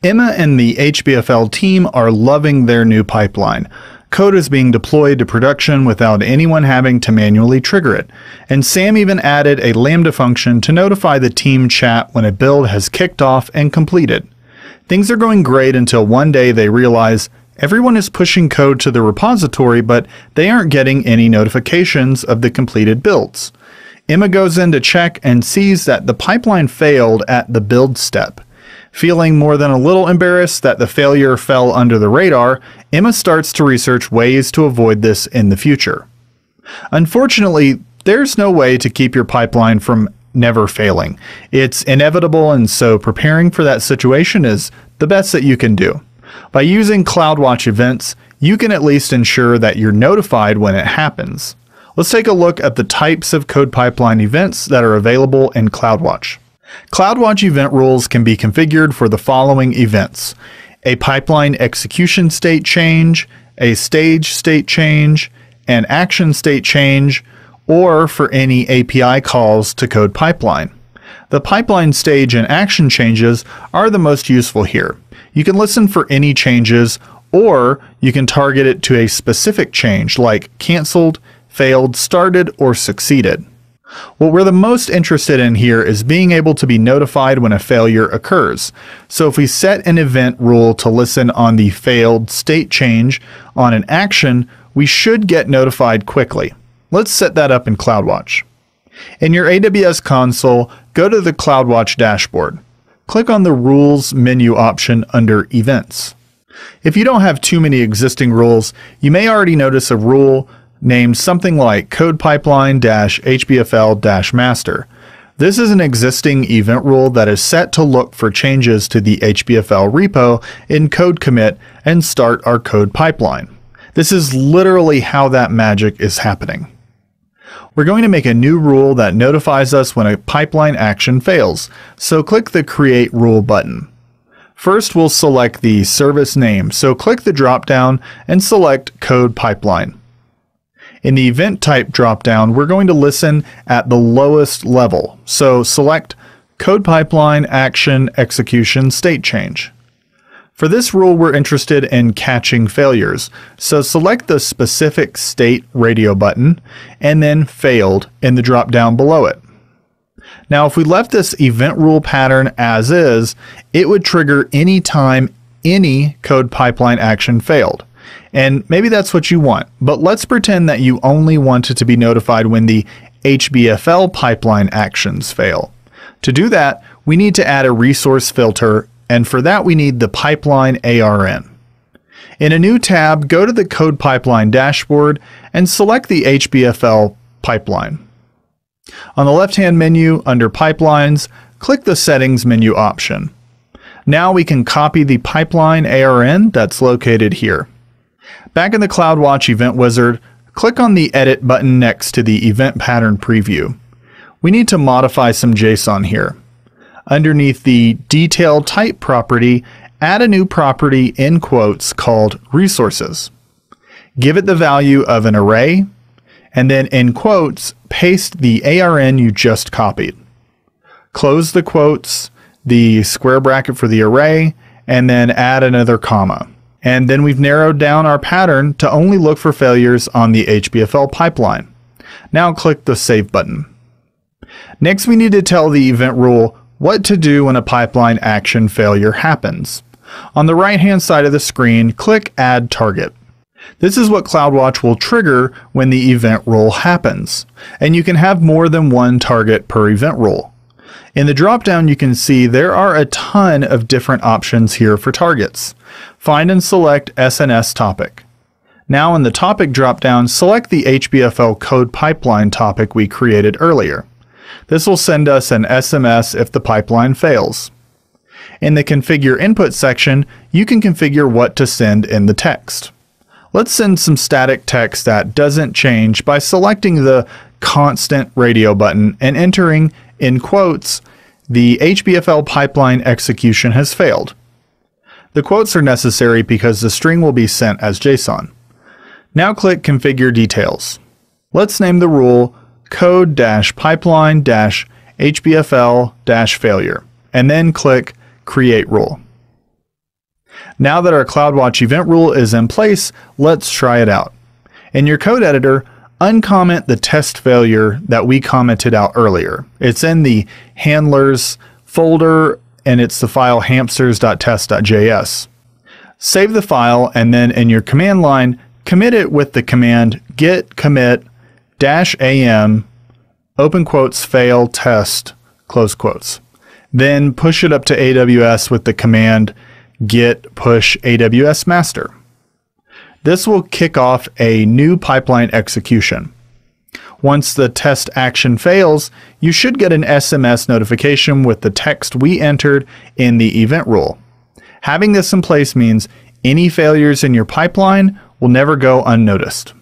Emma and the HBFL team are loving their new pipeline. Code is being deployed to production without anyone having to manually trigger it. And Sam even added a Lambda function to notify the team chat when a build has kicked off and completed. Things are going great until one day they realize everyone is pushing code to the repository, but they aren't getting any notifications of the completed builds. Emma goes in to check and sees that the pipeline failed at the build step. Feeling more than a little embarrassed that the failure fell under the radar, Emma starts to research ways to avoid this in the future. Unfortunately, there's no way to keep your pipeline from never failing. It's inevitable, and so preparing for that situation is the best that you can do. By using CloudWatch events, you can at least ensure that you're notified when it happens. Let's take a look at the types of code pipeline events that are available in CloudWatch. CloudWatch event rules can be configured for the following events a pipeline execution state change, a stage state change, an action state change, or for any API calls to code pipeline. The pipeline stage and action changes are the most useful here. You can listen for any changes, or you can target it to a specific change like canceled, failed, started, or succeeded. What we're the most interested in here is being able to be notified when a failure occurs. So if we set an event rule to listen on the failed state change on an action, we should get notified quickly. Let's set that up in CloudWatch. In your AWS console, go to the CloudWatch dashboard. Click on the Rules menu option under Events. If you don't have too many existing rules, you may already notice a rule named something like code pipeline HBFL master. This is an existing event rule that is set to look for changes to the HBFL repo in code commit and start our code pipeline. This is literally how that magic is happening. We're going to make a new rule that notifies us when a pipeline action fails, so click the Create Rule button. First, we'll select the service name, so click the dropdown and select Code Pipeline. In the event type dropdown, we're going to listen at the lowest level. So select code pipeline action execution state change. For this rule, we're interested in catching failures. So select the specific state radio button and then failed in the dropdown below it. Now, if we left this event rule pattern as is, it would trigger any time any code pipeline action failed. And maybe that's what you want, but let's pretend that you only want it to be notified when the HBFL pipeline actions fail. To do that, we need to add a resource filter, and for that we need the pipeline ARN. In a new tab, go to the Code Pipeline dashboard and select the HBFL pipeline. On the left-hand menu under Pipelines, click the Settings menu option. Now we can copy the pipeline ARN that's located here. Back in the CloudWatch Event Wizard, click on the Edit button next to the Event Pattern Preview. We need to modify some JSON here. Underneath the Detail Type property, add a new property in quotes called Resources. Give it the value of an array, and then in quotes, paste the ARN you just copied. Close the quotes, the square bracket for the array, and then add another comma. And then we've narrowed down our pattern to only look for failures on the HBFL pipeline. Now click the Save button. Next, we need to tell the event rule what to do when a pipeline action failure happens. On the right hand side of the screen, click Add Target. This is what CloudWatch will trigger when the event rule happens, and you can have more than one target per event rule. In the dropdown, you can see there are a ton of different options here for targets. Find and select SNS topic. Now in the topic dropdown, select the HBFL code pipeline topic we created earlier. This will send us an SMS if the pipeline fails. In the configure input section, you can configure what to send in the text. Let's send some static text that doesn't change by selecting the constant radio button and entering, in quotes, the HBFL pipeline execution has failed. The quotes are necessary because the string will be sent as JSON. Now click Configure Details. Let's name the rule code-pipeline-hbfl-failure and then click Create Rule. Now that our CloudWatch event rule is in place, let's try it out. In your code editor, uncomment the test failure that we commented out earlier. It's in the handlers folder and it's the file hamsters.test.js. Save the file and then in your command line, commit it with the command git commit dash am open quotes fail test close quotes. Then push it up to AWS with the command git push AWS master. This will kick off a new pipeline execution. Once the test action fails, you should get an SMS notification with the text we entered in the event rule. Having this in place means any failures in your pipeline will never go unnoticed.